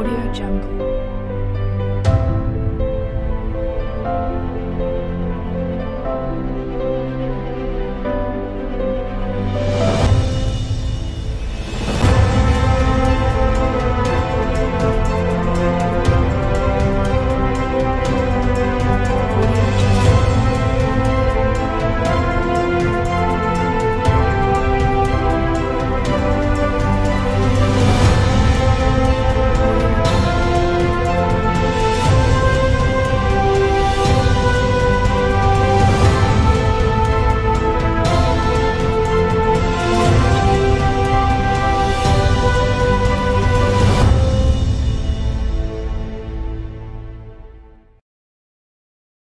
Audio Jungle.